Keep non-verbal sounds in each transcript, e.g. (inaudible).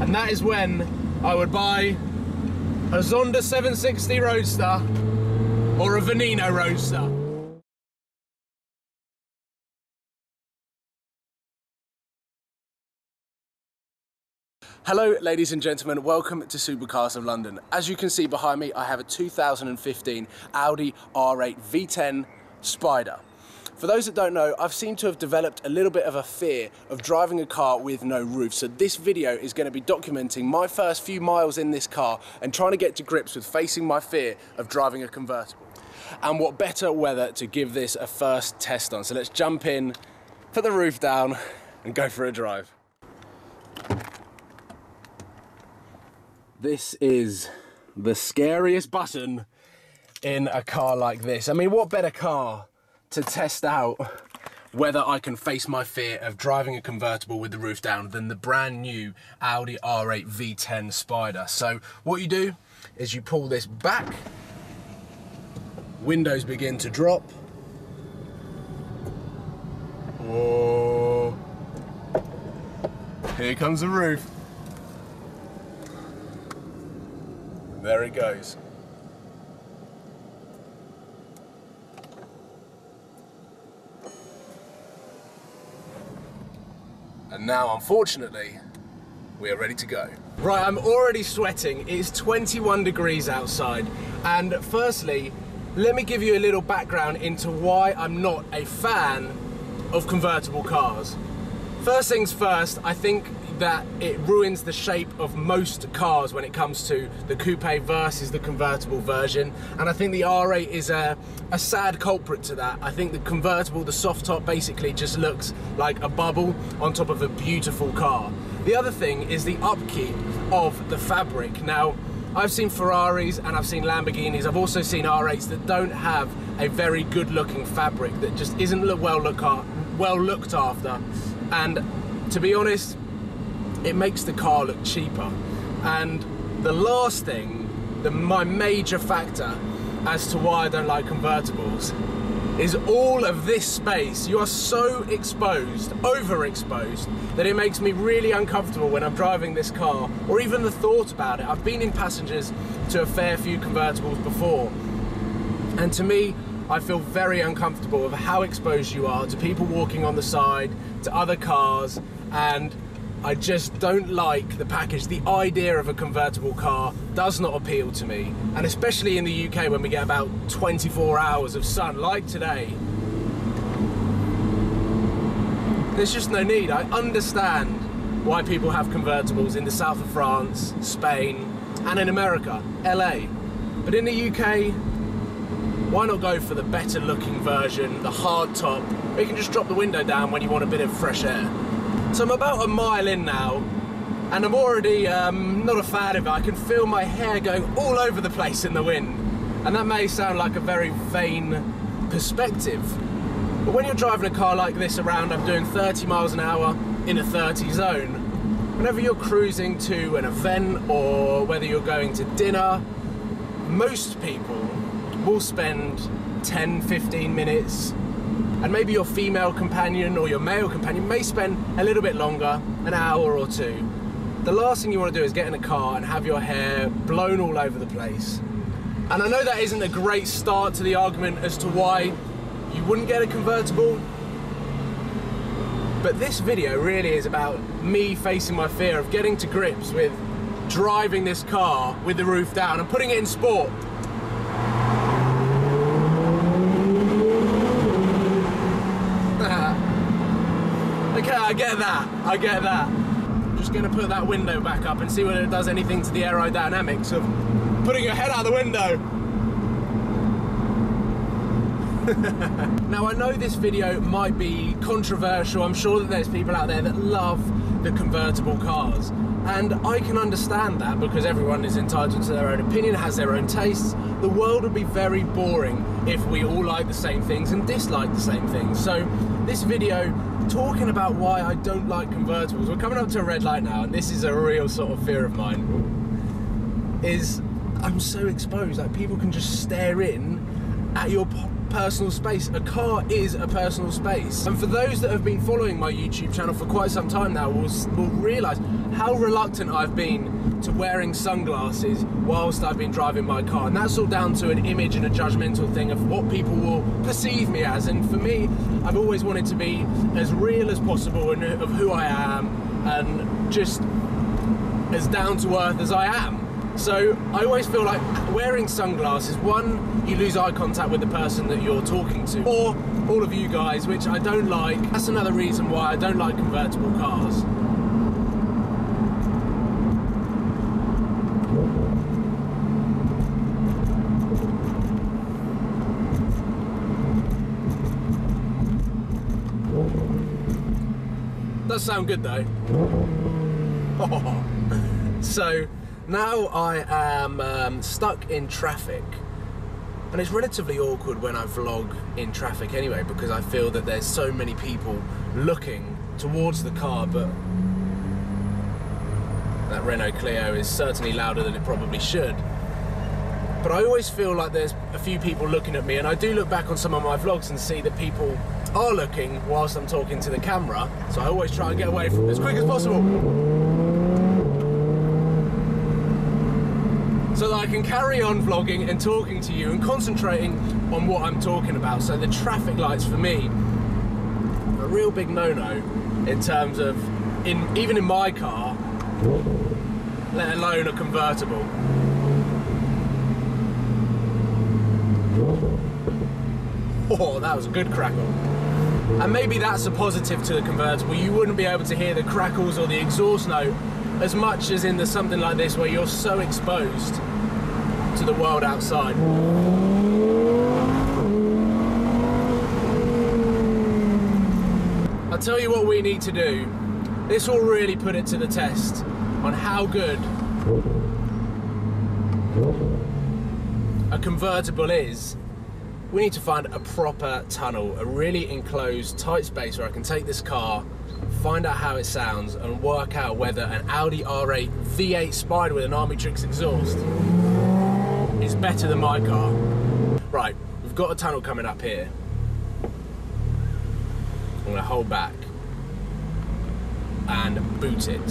And that is when I would buy a Zonda 760 Roadster or a Veneno Roadster. Hello, ladies and gentlemen. Welcome to Supercars of London. As you can see behind me, I have a 2015 Audi R8 V10 Spider. For those that don't know, I've seemed to have developed a little bit of a fear of driving a car with no roof. So this video is going to be documenting my first few miles in this car and trying to get to grips with facing my fear of driving a convertible. And what better weather to give this a first test on. So let's jump in, put the roof down and go for a drive. This is the scariest button in a car like this. I mean, what better car to test out whether I can face my fear of driving a convertible with the roof down than the brand new Audi R8 V10 Spider. So what you do is you pull this back, windows begin to drop. Oh, here comes the roof. There it goes. And now, unfortunately, we are ready to go. Right, I'm already sweating. It's 21 degrees outside. And firstly, let me give you a little background into why I'm not a fan of convertible cars. First things first, I think that it ruins the shape of most cars when it comes to the coupe versus the convertible version. And I think the R8 is a, a sad culprit to that. I think the convertible, the soft top, basically just looks like a bubble on top of a beautiful car. The other thing is the upkeep of the fabric. Now, I've seen Ferraris and I've seen Lamborghinis. I've also seen R8s that don't have a very good looking fabric that just isn't well, look well looked after. And to be honest, it makes the car look cheaper. And the last thing, the, my major factor as to why I don't like convertibles is all of this space. You are so exposed, overexposed, that it makes me really uncomfortable when I'm driving this car, or even the thought about it. I've been in passengers to a fair few convertibles before, and to me, I feel very uncomfortable with how exposed you are to people walking on the side, to other cars, and I just don't like the package. The idea of a convertible car does not appeal to me. And especially in the UK when we get about 24 hours of sun, like today. There's just no need. I understand why people have convertibles in the south of France, Spain, and in America, LA. But in the UK, why not go for the better looking version, the hard top, you can just drop the window down when you want a bit of fresh air. So I'm about a mile in now, and I'm already um, not a fan of it. I can feel my hair going all over the place in the wind. And that may sound like a very vain perspective. But when you're driving a car like this around, I'm doing 30 miles an hour in a 30 zone. Whenever you're cruising to an event or whether you're going to dinner, most people will spend 10, 15 minutes and maybe your female companion or your male companion may spend a little bit longer, an hour or two. The last thing you want to do is get in a car and have your hair blown all over the place. And I know that isn't a great start to the argument as to why you wouldn't get a convertible, but this video really is about me facing my fear of getting to grips with driving this car with the roof down and putting it in sport. Okay, I get that. I get that. I'm just gonna put that window back up and see whether it does anything to the aerodynamics of putting your head out the window. (laughs) now I know this video might be controversial. I'm sure that there's people out there that love the convertible cars. And I can understand that because everyone is entitled to their own opinion, has their own tastes. The world would be very boring if we all like the same things and dislike the same things. So this video talking about why I don't like convertibles. We're coming up to a red light now, and this is a real sort of fear of mine. Is I'm so exposed, like people can just stare in at your personal space. A car is a personal space. And for those that have been following my YouTube channel for quite some time now will, will realise how reluctant I've been to wearing sunglasses whilst I've been driving my car. And that's all down to an image and a judgmental thing of what people will perceive me as. And for me, I've always wanted to be as real as possible and uh, of who I am and just as down to earth as I am. So I always feel like wearing sunglasses, one, you lose eye contact with the person that you're talking to, or all of you guys, which I don't like. That's another reason why I don't like convertible cars. Does sound good though. (laughs) so now I am um, stuck in traffic. And it's relatively awkward when I vlog in traffic anyway because I feel that there's so many people looking towards the car but that Renault Clio is certainly louder than it probably should. But I always feel like there's a few people looking at me and I do look back on some of my vlogs and see that people are looking whilst I'm talking to the camera. So I always try and get away from it as quick as possible. So that I can carry on vlogging and talking to you and concentrating on what I'm talking about. So the traffic lights for me, a real big no-no in terms of, in even in my car, let alone a convertible. Oh, that was a good crackle. And maybe that's a positive to the convertible. You wouldn't be able to hear the crackles or the exhaust note as much as in the something like this where you're so exposed to the world outside. I'll tell you what we need to do. This will really put it to the test on how good a convertible is. We need to find a proper tunnel, a really enclosed, tight space where I can take this car find out how it sounds and work out whether an Audi R8 V8 Spider with an Armytrix exhaust is better than my car. Right, we've got a tunnel coming up here. I'm gonna hold back and boot it.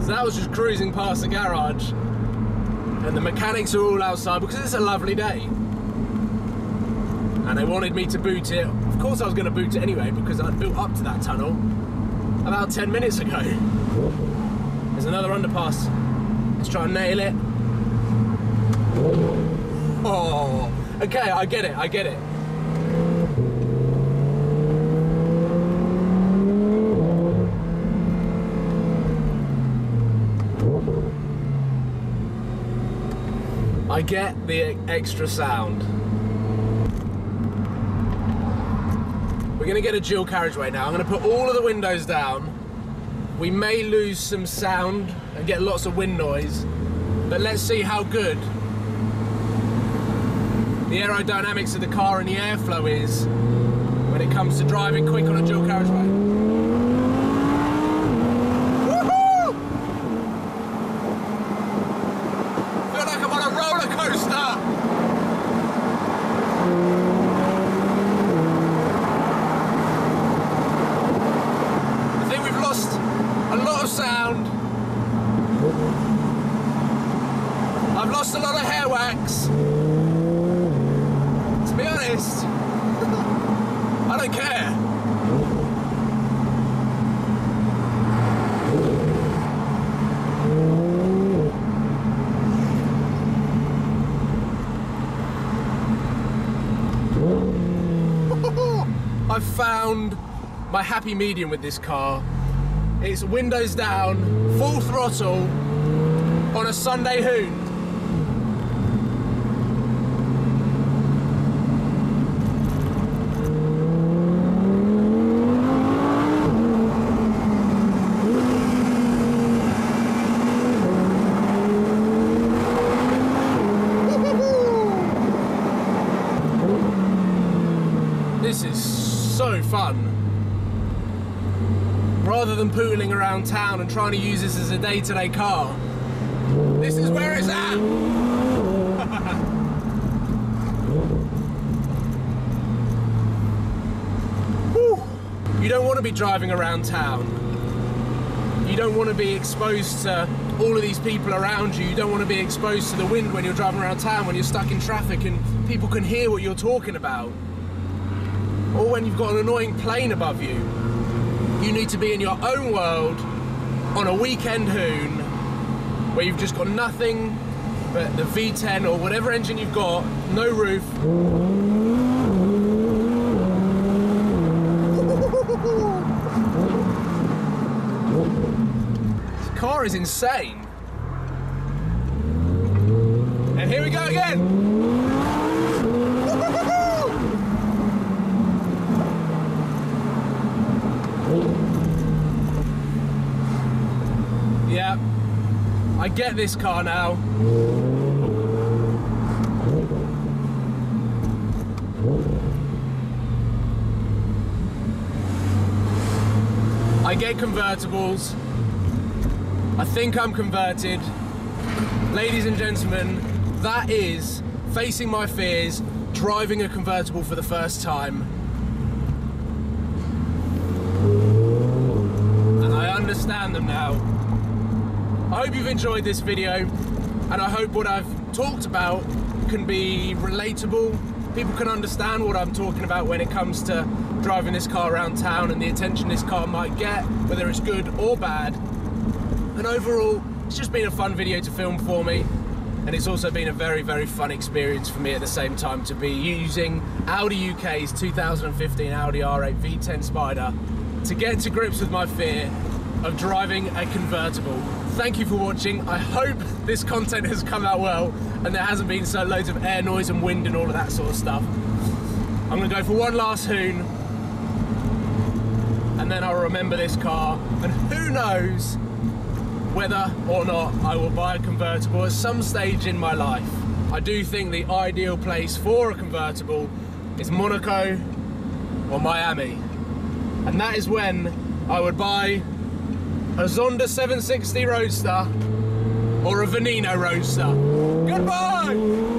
So that was just cruising past the garage and the mechanics are all outside because it's a lovely day. And they wanted me to boot it. Of course I was going to boot it anyway because I'd built up to that tunnel about 10 minutes ago. There's another underpass. Let's try and nail it. Oh, okay, I get it, I get it. I get the extra sound. We're gonna get a dual carriageway now. I'm gonna put all of the windows down. We may lose some sound and get lots of wind noise, but let's see how good the aerodynamics of the car and the airflow is when it comes to driving quick on a dual carriageway. Found my happy medium with this car. It's windows down, full throttle, on a Sunday hoon. fun. Rather than pooling around town and trying to use this as a day-to-day car, this is where it's at. (laughs) you don't want to be driving around town. You don't want to be exposed to all of these people around you. You don't want to be exposed to the wind when you're driving around town, when you're stuck in traffic and people can hear what you're talking about. Or when you've got an annoying plane above you. You need to be in your own world on a weekend hoon where you've just got nothing but the V10 or whatever engine you've got, no roof. this car is insane. And here we go again. Yeah, I get this car now. I get convertibles. I think I'm converted. Ladies and gentlemen, that is facing my fears, driving a convertible for the first time. And I understand them now. I hope you've enjoyed this video and I hope what I've talked about can be relatable. People can understand what I'm talking about when it comes to driving this car around town and the attention this car might get, whether it's good or bad. And overall, it's just been a fun video to film for me. And it's also been a very, very fun experience for me at the same time to be using Audi UK's 2015 Audi R8 V10 Spider to get to grips with my fear of driving a convertible. Thank you for watching. I hope this content has come out well and there hasn't been so loads of air noise and wind and all of that sort of stuff. I'm gonna go for one last hoon and then I'll remember this car and who knows whether or not I will buy a convertible at some stage in my life. I do think the ideal place for a convertible is Monaco or Miami. And that is when I would buy a Zonda 760 Roadster or a Veneno Roadster. Goodbye!